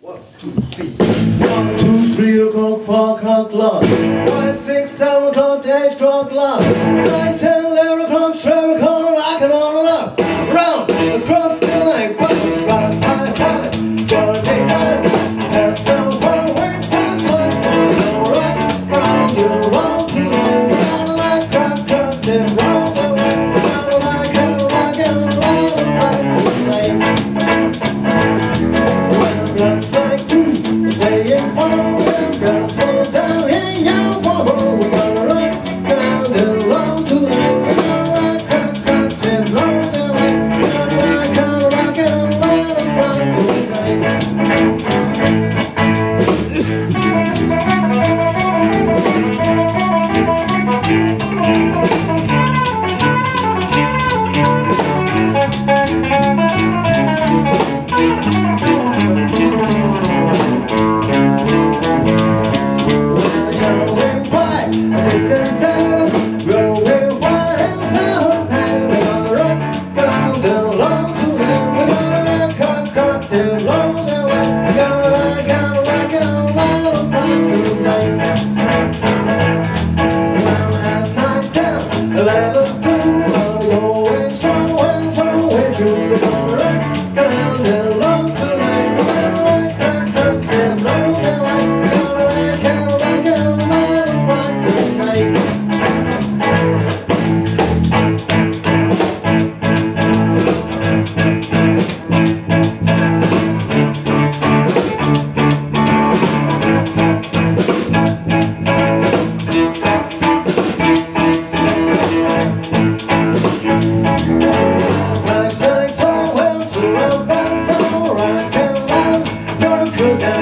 One, two, three. One, two, three o'clock, four o'clock. Five, six, seven o'clock, eight o'clock. Nine, ten, eleven o'clock, twelve o'clock, I can all enough. Round the clock tonight, bounce, right, high, high. Gonna be high. Have some fun, wait, dance, like fun. Alright, round and round tonight. Round like clock, clock, then round the way. Saying Like like so well to a bad soul, rock and roll, rock and